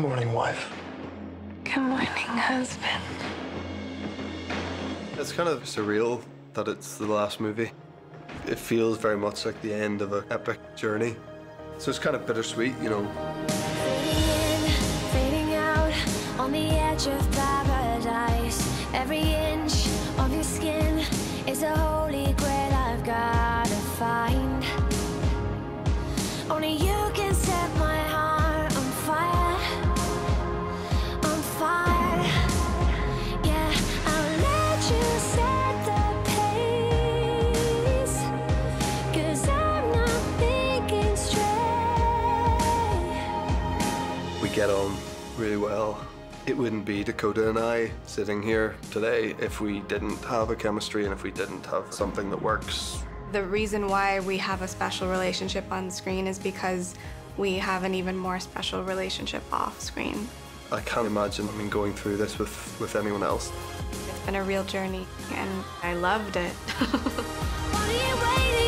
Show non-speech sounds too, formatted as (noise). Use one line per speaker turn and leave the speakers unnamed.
morning, wife.
Good morning, husband.
It's kind of surreal that it's the last movie. It feels very much like the end of an epic journey. So it's kind of bittersweet, you know.
Fading in, fading
get on really well. It wouldn't be Dakota and I sitting here today if we didn't have a chemistry and if we didn't have something that works.
The reason why we have a special relationship on screen is because we have an even more special relationship off screen.
I can't imagine I mean, going through this with, with anyone else.
It's been a real journey and I loved it. (laughs)